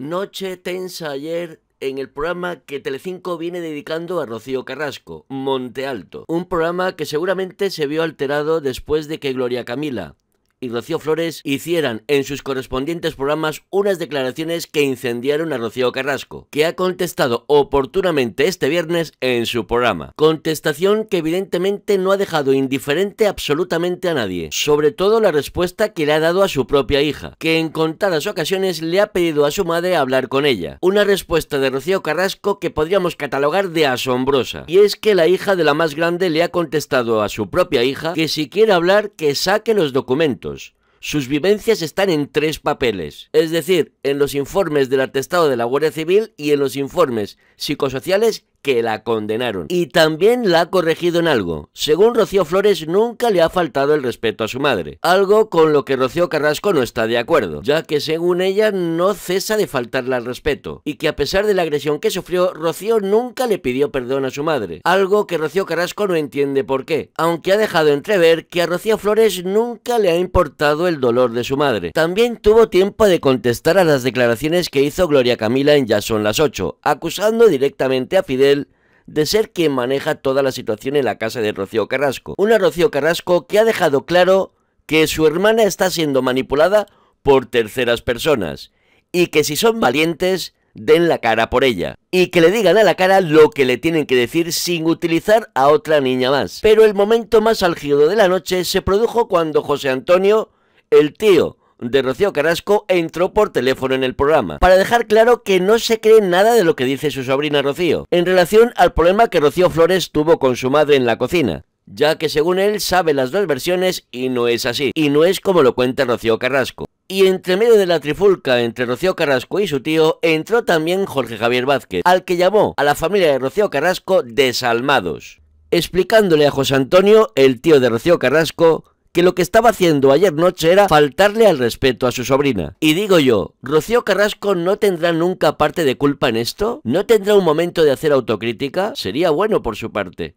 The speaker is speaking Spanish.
Noche tensa ayer en el programa que Telecinco viene dedicando a Rocío Carrasco, Monte Alto. Un programa que seguramente se vio alterado después de que Gloria Camila, y Rocío Flores hicieran en sus correspondientes programas unas declaraciones que incendiaron a Rocío Carrasco, que ha contestado oportunamente este viernes en su programa. Contestación que evidentemente no ha dejado indiferente absolutamente a nadie, sobre todo la respuesta que le ha dado a su propia hija, que en contadas ocasiones le ha pedido a su madre hablar con ella. Una respuesta de Rocío Carrasco que podríamos catalogar de asombrosa. Y es que la hija de la más grande le ha contestado a su propia hija que si quiere hablar que saque los documentos sus vivencias están en tres papeles, es decir, en los informes del atestado de la Guardia Civil y en los informes psicosociales que la condenaron. Y también la ha corregido en algo. Según Rocío Flores, nunca le ha faltado el respeto a su madre. Algo con lo que Rocío Carrasco no está de acuerdo, ya que según ella no cesa de faltarle al respeto. Y que a pesar de la agresión que sufrió, Rocío nunca le pidió perdón a su madre. Algo que Rocío Carrasco no entiende por qué. Aunque ha dejado entrever que a Rocío Flores nunca le ha importado el dolor de su madre. También tuvo tiempo de contestar a las declaraciones que hizo Gloria Camila en Ya son las 8, acusando directamente a Fidel de ser quien maneja toda la situación en la casa de Rocío Carrasco. Una Rocío Carrasco que ha dejado claro que su hermana está siendo manipulada por terceras personas y que si son valientes den la cara por ella y que le digan a la cara lo que le tienen que decir sin utilizar a otra niña más. Pero el momento más álgido de la noche se produjo cuando José Antonio, el tío de Rocío Carrasco entró por teléfono en el programa, para dejar claro que no se cree nada de lo que dice su sobrina Rocío, en relación al problema que Rocío Flores tuvo con su madre en la cocina ya que según él sabe las dos versiones y no es así, y no es como lo cuenta Rocío Carrasco. Y entre medio de la trifulca entre Rocío Carrasco y su tío entró también Jorge Javier Vázquez, al que llamó a la familia de Rocío Carrasco desalmados, explicándole a José Antonio, el tío de Rocío Carrasco, que lo que estaba haciendo ayer noche era faltarle al respeto a su sobrina. Y digo yo, ¿Rocío Carrasco no tendrá nunca parte de culpa en esto? ¿No tendrá un momento de hacer autocrítica? Sería bueno por su parte.